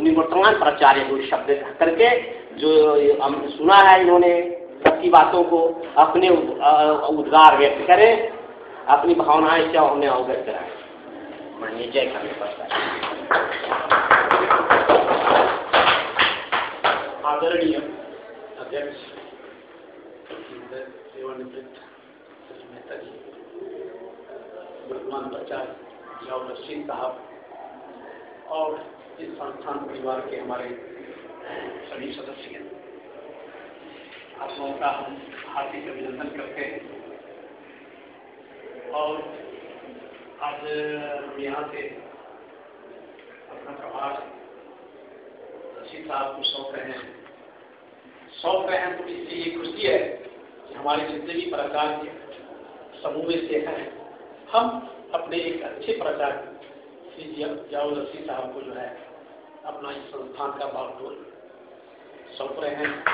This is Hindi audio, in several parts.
निवर्तमान प्राचार्य को शब्द करके जो हम सुना है इन्होंने सबकी बातों को अपने उद्गार व्यक्त करें, अपनी भावनाएँ से उन्हें अवगत कराएँ। मानिए जय पड़ता आदरणीय अध्यक्ष सेवानिवृत्त मेहता जी, वर्तमान प्रचार जाओ रशीद साहब और इस संस्थान परिवार के हमारे सभी सदस्य आप लोगों का हम हार्दिक अभिनंदन करते हैं। और आज हम यहाँ से अपना प्रभार, रशीद साहब को सौंप रहे हैं। सौंप रहे हैं तो इससे ये खुशी है कि हमारे जितने भी प्रचार के समूह में से हैं, हम अपने एक अच्छे प्रचार श्री जाओ रसी साहब को जो है अपना इस संस्थान का बागडोर सौंप रहे हैं।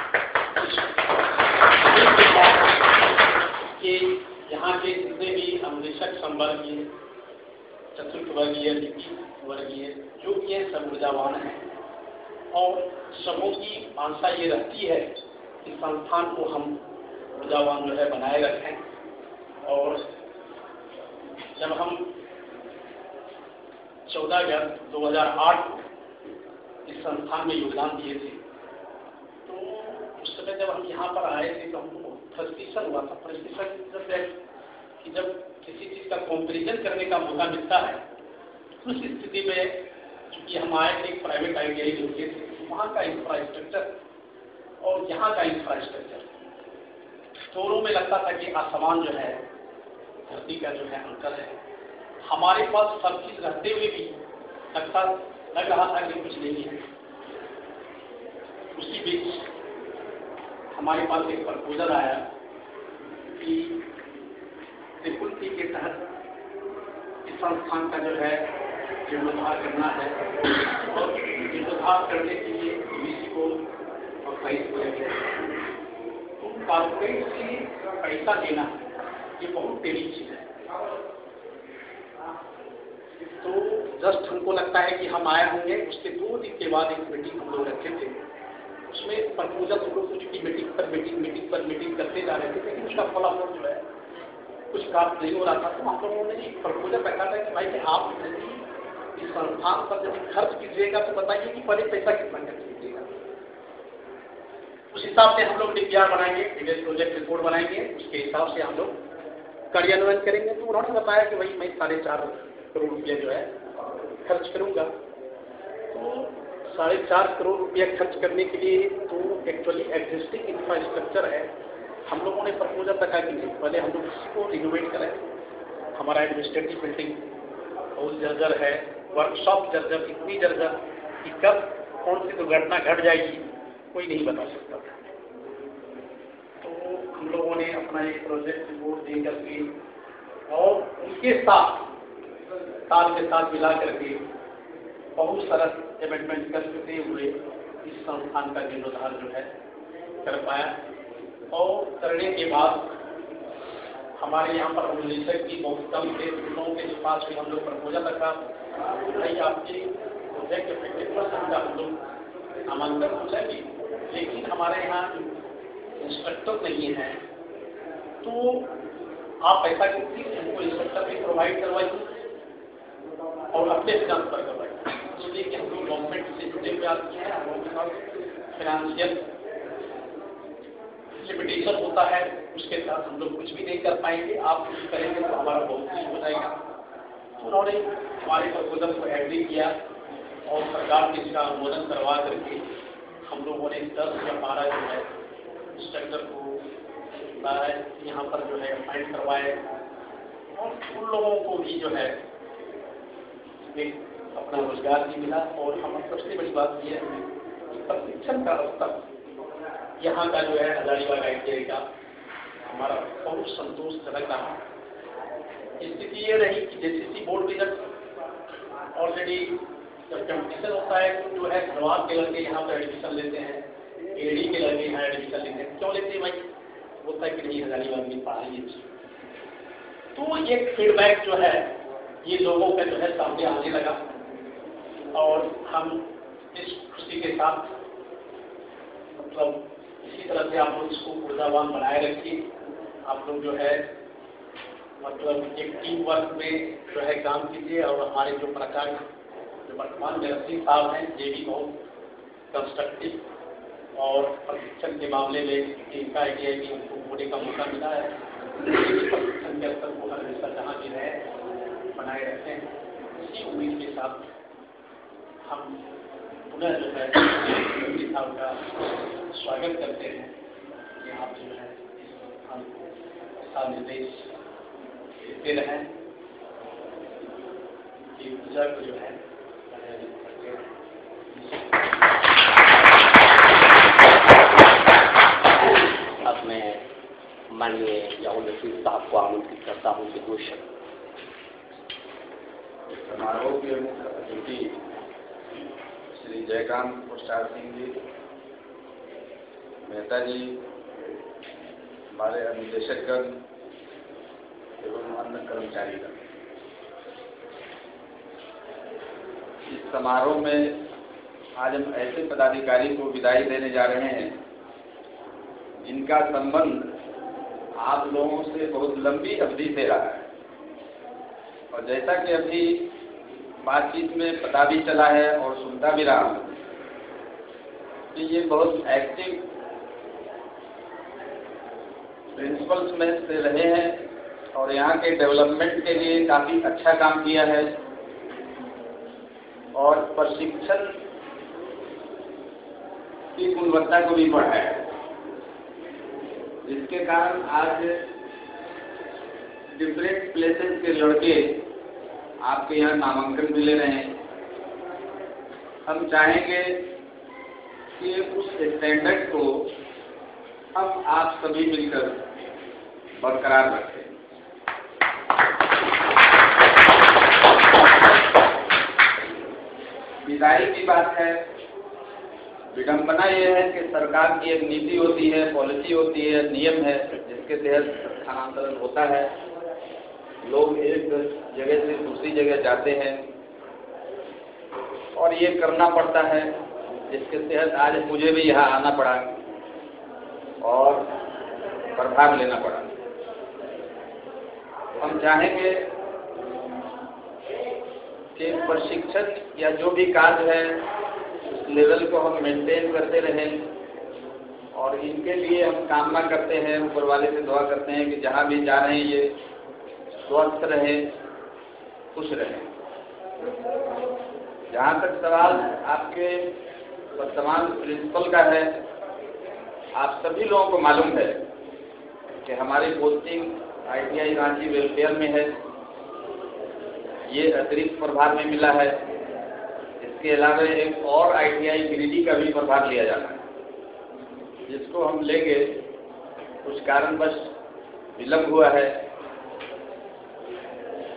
कि यहाँ के जितने भी अन्वेषक संवर्गीय, चतुर्थ वर्गीय लिपि वर्गीय, जो भी है, सब ऊर्जावान हैं। और सबों की आशा ये रहती है कि संस्थान को हम ऊर्जावान जो है बनाए रखें। और जब हम चौदह अगस्त दो हज़ार आठ इस संस्थान में योगदान दिए थे। तो उस समय जब हम यहाँ पर आए थे तो हमको फ्रस्ट्रेशन हुआ था। फ्रस्ट्रेशन कि जब किसी चीज़ का कॉम्पेरिजन करने का मौका मिलता है तो उस स्थिति में चूँकि हम आए थे प्राइवेट आई टी आई वहाँ का इंफ्रास्ट्रक्चर और यहाँ का इंफ्रास्ट्रक्चर दोनों में लगता था कि असमान जो है, धरती का जो है अंतर है। हमारे पास सब चीज़ रहते हुए भी लगता लग रहा था कि कुछ नहीं है। उसी बीच हमारे पास एक प्रपोजल आया कि त्रिपुटी के तहत इस संस्थान का जो है जीर्णोद्धार करना है और जीर्णोद्धार करने के लिए बीसी को और साइज़ को लेकर तो पैसा देना ये बहुत तेरी चीज़ है तो जस्ट हमको लगता है कि हम आए होंगे उसके दो दिन के बाद एक मीटिंग हम लोग रखे थे। उसमें प्रपोजल हम लोग की मीटिंग पर मीटिंग मीटिंग पर मीटिंग करते जा रहे थे, लेकिन उसका फॉलोअप जो है, कुछ प्राप्त नहीं हो रहा था। तो हम लोगों ने एक प्रपोजल रखा था कि भाई कि आप यदि इस संस्थान पर जब खर्च कीजिएगा तो बताइए कि पहले पैसा कितना खर्च कीजिएगा। उस हिसाब से हम लोग डीपीआर बनाएँगे डिटेल प्रोजेक्ट रिपोर्ट बनाएँगे, उसके हिसाब से हम लोग कार्यान्वयन करेंगे। तो उन्होंने बताया कि भाई, मैं साढ़े चार करोड़ रुपया जो है खर्च करूँगा। तो साढ़े चार करोड़ रुपया खर्च करने के लिए तो एक्चुअली एग्जिस्टिंग इंफ्रास्ट्रक्चर है। हम लोगों ने प्रपोजल रखा कि नहीं, पहले हम लोग इसी को रिनोवेट करें। हमारा एडमिनिस्ट्रेटिव बिल्डिंग बहुत जर्जर है वर्कशॉप जर्जर, इतनी जर्जर कि कब कौन सी दुर्घटना घट जाएगी, कोई नहीं बता सकता। तो हम लोगों ने अपना एक प्रोजेक्ट रिपोर्ट दे करके और उनके साथ साल के साथ मिला करके बहुत सारा अमेंडमेंट करते हुए इस संस्थान का जीर्णोद्धार जो है कर पाया। और करने के बाद हमारे यहाँ पर ऑर्गेनाइजेशन की बहुत कम थे लोगों के पास भी हम लोग प्रपोजल रखा। भाई, आपके प्रोजेक्ट का हम लोग नामांकन हो जाएगी? लेकिन हमारे यहाँ इंस्ट्रक्टर नहीं है। तो आप ऐसा कीजिए हमको इंस्ट्रक्टर भी प्रोवाइड करवाइए। और अपने फिनांस पर करवाए इसलिए कि हम लोग गवर्नमेंट से जुड़े हुए आदमी हैं हम लोगों के पास फिनेंशियल लिमिटेशन होता है उसके साथ हम लोग कुछ भी नहीं कर पाएँगे आप कुछ करेंगे तो हमारा बहुत कुछ हो जाएगा उन्होंने हमारे प्रपोजल को एग्री किया और सरकार ने इसका अनुमोदन करवा करके हम लोगों ने दस या बारह जो है इंस्ट्रक्टर को यहाँ पर जो है अपॉइंट करवाए और उन लोगों को भी जो है में अपना रोज़गार भी मिला और हम सबसे बड़ी बात यह है कि प्रशिक्षण का स्तर यहाँ का जो है हजारीबाग आई टी का हमारा बहुत संतोषजनक रहा। स्थिति ये रही कि जेसीसी बोर्ड रिज़ल्ट ऑलरेडी जब कंपटीशन होता है तो जो है धनबाद के लड़के यहाँ पर एडमिशन लेते हैं एडी के लड़के यहाँ एडमिशन लेते हैं। क्यों लेते हैं भाई? होता है कि नहीं, हजारीबाग में पढ़ाई अच्छी तो ये फीडबैक जो है ये लोगों के जो है सामने आने लगा। और हम इस खुशी के साथ मतलब इसी तरह से आप लोग इसको ऊर्जावान बनाए रखिए। आप लोग जो है मतलब एक टीम वर्क में जो है काम कीजिए और हमारे जो प्रकार, जो वर्तमान में रफी साहब हैं, ये भी बहुत कंस्ट्रक्टिव और प्रशिक्षण के मामले में इनका आइडिया है कि उनको होने का मौका मिला है। प्रशिक्षण के स्तर को हमेशा जहाँ भी रहे बनाए रखें इसी उम्मीद के साथ हम पुनः जो है रफी साहब का स्वागत करते हैं। कि आप जो है, हम दिशा निर्देश देते रहें। कि पूजा को जो है अब मैं माननीय याहुल नसीर साहब को आमंत्रित करता हूँ कि दो शब्द। समारोह के मुख्य अतिथि श्री जयकांत प्रसाद सिंह जी मेहता जी हमारे अनुदेशकगण एवं अन्य कर्मचारीगण। इस समारोह में आज हम ऐसे पदाधिकारी को विदाई देने जा रहे हैं, जिनका संबंध आप लोगों से बहुत लंबी अवधि से रहा है। और जैसा कि अभी बातचीत में पता भी चला है और सुनता भी रहा कि ये बहुत एक्टिव प्रिंसिपल्स में से रहे हैं और यहाँ के डेवलपमेंट के लिए काफ़ी अच्छा काम किया है। और प्रशिक्षण की गुणवत्ता को भी बढ़ाया है। जिसके कारण आज डिफरेंट प्लेसेस के लड़के आपके यहाँ नामांकन भी ले रहे हैं। हम चाहेंगे कि उस स्टैंडर्ड को हम आप सभी मिलकर बरकरार रखें। विदाई की बात है। विडम्बना यह है कि सरकार की एक नीति होती है पॉलिसी होती है, नियम है, जिसके तहत स्थानांतरण होता है। लोग एक जगह से दूसरी जगह जाते हैं। और ये करना पड़ता है, जिसके तहत आज मुझे भी यहाँ आना पड़ा और प्रभाव लेना पड़ा। हम चाहेंगे कि प्रशिक्षण या जो भी कार्य है, उस लेवल को हम मेंटेन करते रहें और इनके लिए हम कामना करते हैं, ऊपर वाले से दुआ करते हैं कि जहाँ भी जा रहे हैं ये स्वस्थ रहे। खुश रहे। जहाँ तक सवाल आपके वर्तमान प्रिंसिपल का है, आप सभी लोगों को मालूम है कि हमारी पोस्टिंग आईटीआई रांची वेलफेयर में है। ये अतिरिक्त प्रभार में मिला है। इसके अलावा एक और आईटीआई गिरिडीह का भी प्रभार लिया जाना है। जिसको हम लेंगे, कुछ कारणवश विलम्ब हुआ है।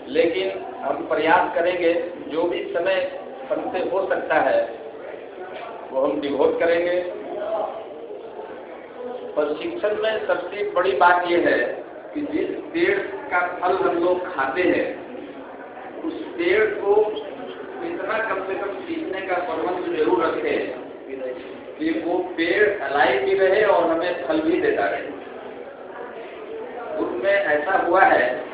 लेकिन हम प्रयास करेंगे, जो भी समय हमसे हो सकता है, वो हम डिवोट करेंगे। प्रशिक्षण में सबसे बड़ी बात यह है कि जिस पेड़ का फल हम लोग खाते हैं, उस पेड़ को इतना कम से कम सीखने का प्रबंध ज़रूर रखें कि वो पेड़ अलाइव भी रहे और हमें फल भी देता रहे। उसमें ऐसा हुआ है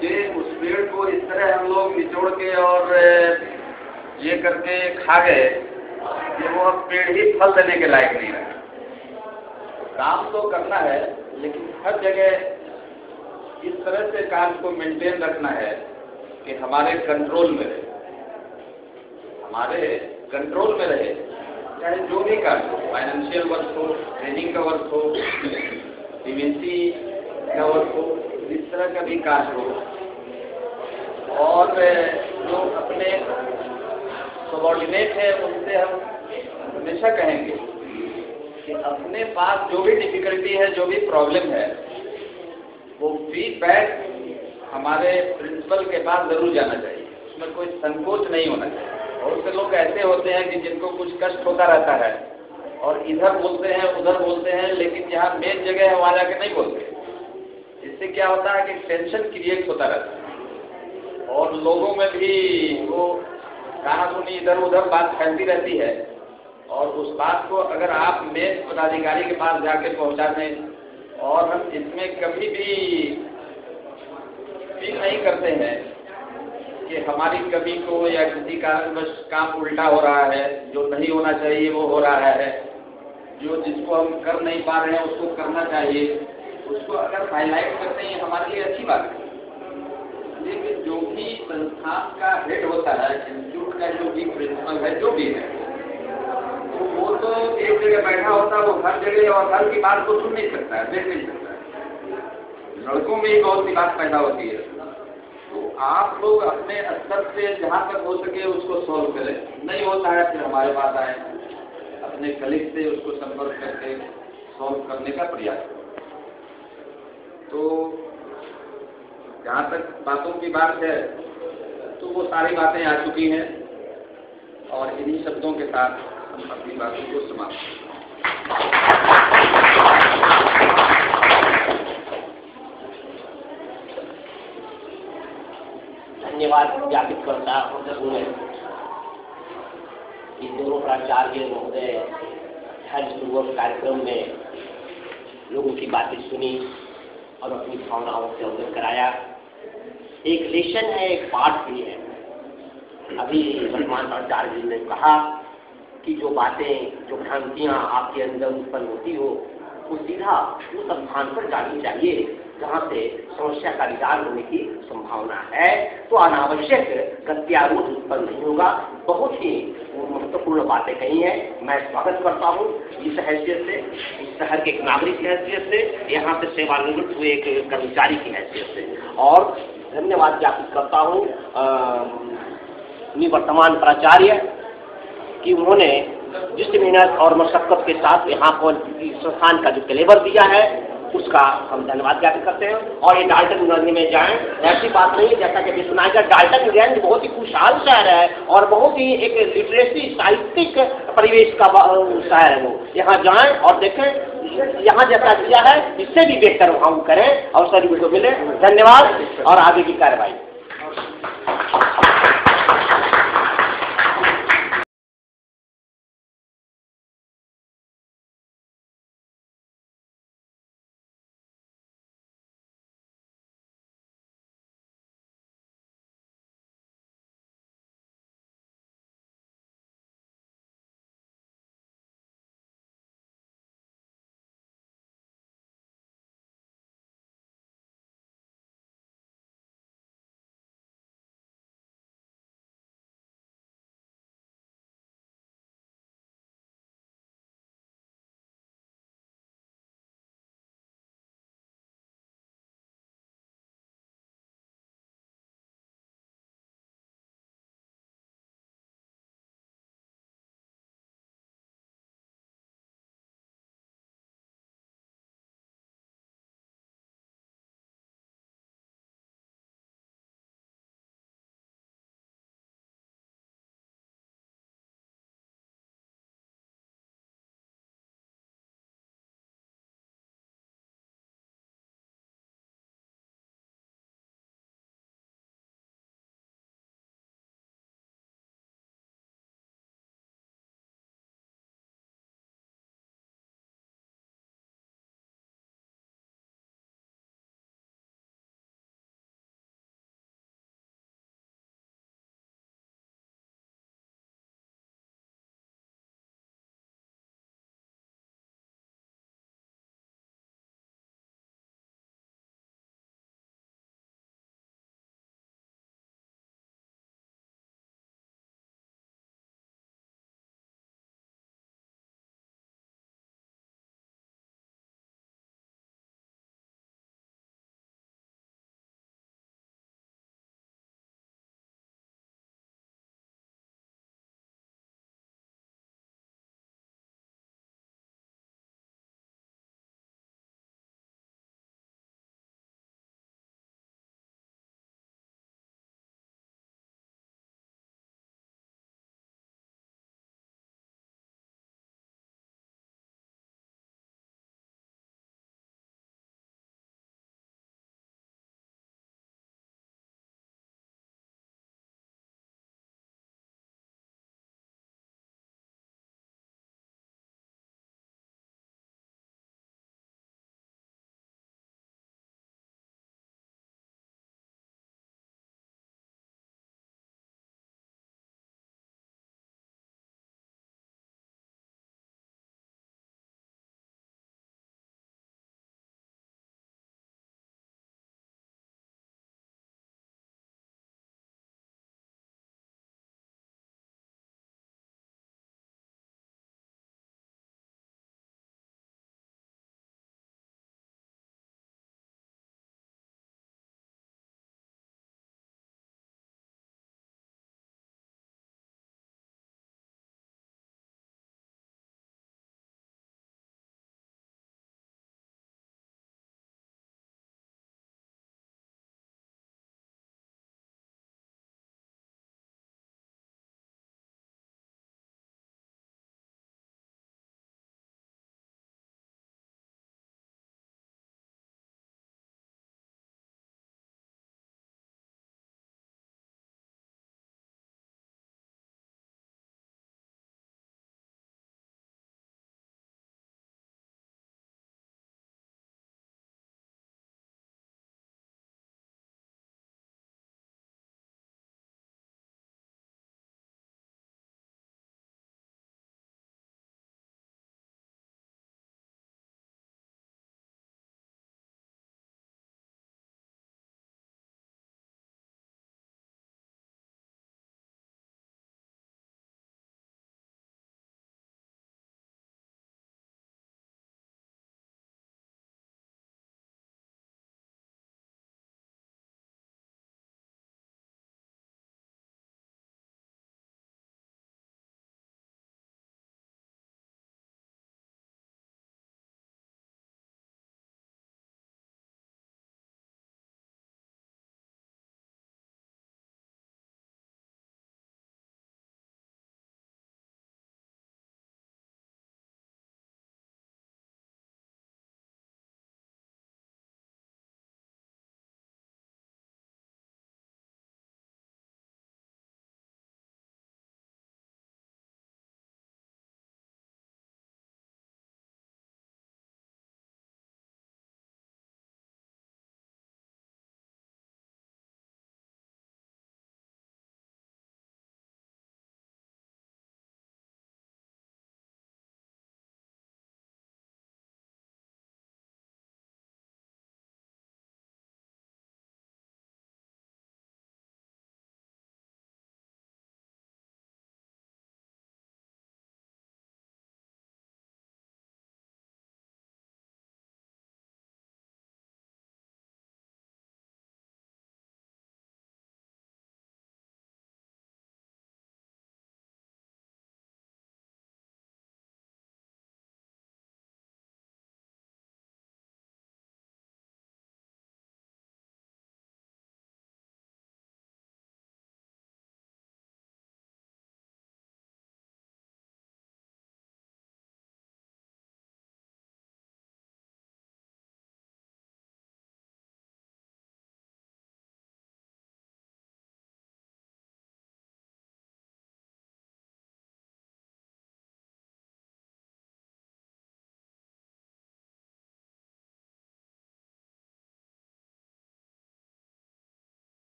कि उस पेड़ को इस तरह हम लोग निचोड़ के और ये करके खा गए, कि वो पेड़ ही फल देने के लायक नहीं रहा। काम तो करना है, लेकिन हर जगह इस तरह से काम को मेंटेन रखना है कि हमारे कंट्रोल में रहे। हमारे कंट्रोल में रहे, चाहे जो भी काम हो फाइनेंशियल वर्क हो ट्रेनिंग का वर्क हो पीवीसी तरह का कार्य हो। और जो अपने सबॉर्डिनेट है, उनसे हम हमेशा कहेंगे कि अपने पास जो भी डिफिकल्टी है, जो भी प्रॉब्लम है, वो फीडबैक हमारे प्रिंसिपल के पास ज़रूर जाना चाहिए। उसमें कोई संकोच नहीं होना चाहिए। बहुत से लोग ऐसे होते हैं कि जिनको कुछ कष्ट होता रहता है और इधर बोलते हैं, उधर बोलते हैं, लेकिन जहाँ मेन जगह है वहाँ जाके नहीं बोलते। इससे क्या होता है कि टेंशन क्रिएट होता रहता है। और लोगों में भी वो कहा सुनी इधर उधर बात फैलती रहती है। और उस बात को अगर आप मेन पदाधिकारी के पास जाके पहुँचा दें और हम इसमें कभी भी फील नहीं करते हैं कि हमारी कमी को या किसी कारण बस काम उल्टा हो रहा है, जो नहीं होना चाहिए वो हो रहा है। जो जिसको हम कर नहीं पा रहे हैं, उसको करना चाहिए। उसको अगर हाईलाइट करते हैं हमारे लिए अच्छी बात है। लेकिन जो भी संस्थान का हेड होता है इंस्टीट्यूट का जो भी प्रिंसिपल है, जो भी है तो वो तो एक जगह बैठा होता है, वो हर जगह और हर की बात को सुन नहीं सकता है, देख नहीं सकता है। लड़कों में ही बहुत सी बात पैदा होती है। तो आप लोग अपने स्तर से जहाँ तक हो सके उसको सॉल्व करें। नहीं होता है, फिर हमारे पास आए। अपने कलिक से उसको संपर्क करके सॉल्व करने का प्रयास करें। तो जहाँ तक बातों की बात है तो वो सारी बातें आ चुकी हैं और इन्हीं शब्दों के साथ हम अपनी बातों को समाप्त धन्यवाद ज्ञापित करता हूँ कि दोनों प्राचार्य महोदय ध्यानपूर्वक कार्यक्रम में लोगों की बातें सुनी। और अपनी भावनाओं से अवगत कराया। एक लेशन है, एक पाठ भी है। अभी वर्तमान प्राचार्य जी ने कहा कि जो बातें, जो भ्रांतियाँ आपके अंदर उत्पन्न होती हो, वो सीधा उस स्थान पर जानी चाहिए जहाँ से समस्या का निदान होने की संभावना है। तो अनावश्यक गत्यारोध उत्पन्न नहीं होगा। बहुत ही महत्वपूर्ण बातें कही हैं। मैं स्वागत करता हूँ इस हैसियत से, इस शहर के एक नागरिक की हैसियत से, यहाँ से सेवानिवृत्त हुए एक कर्मचारी की हैसियत से। और धन्यवाद ज्ञापित करता हूँ निवर्तमान प्राचार्य कि उन्होंने जिस मेहनत और मशक्क़त के साथ यहाँ पर संस्थान का जो कलेवर दिया है उसका हम धन्यवाद ज्ञापन करते हैं। और ये डाल्टन गंज में जाएँ, ऐसी बात नहीं जैसा कि अभी डाल्टन गंज बहुत ही खुशहाल शहर है और बहुत ही एक लिटरेसी, साहित्यिक परिवेश का शहर है वो। यहाँ जाए और देखें, यहाँ जैसा किया है, इससे भी बेहतर वहाँ करें, अवसर को मिले। धन्यवाद और आगे की कार्रवाई।